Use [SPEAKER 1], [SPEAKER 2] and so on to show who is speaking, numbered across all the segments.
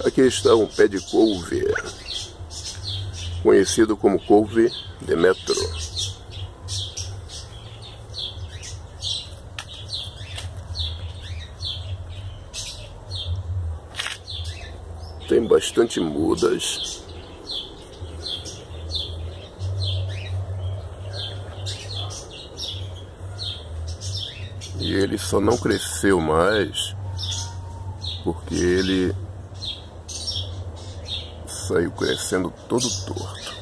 [SPEAKER 1] Aqui está um pé de couve, conhecido como couve Demetro. Tem bastante mudas. E ele só não cresceu mais porque ele saiu crescendo todo torto.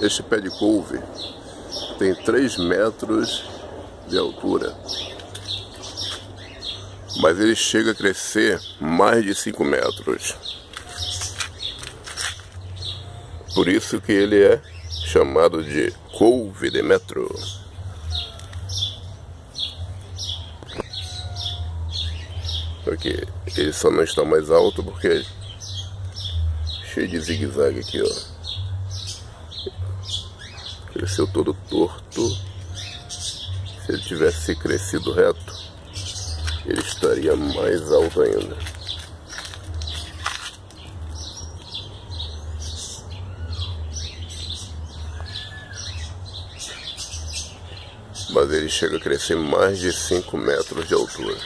[SPEAKER 1] Este pé de couve tem 3 metros de altura, mas ele chega a crescer mais de 5 metros. Por isso que ele é chamado de couve de metro. Porque ele só não está mais alto porque é cheio de zigue-zague aqui, ó. Cresceu todo torto. Se ele tivesse crescido reto, ele estaria mais alto ainda. Mas ele chega a crescer mais de 5 metros de altura.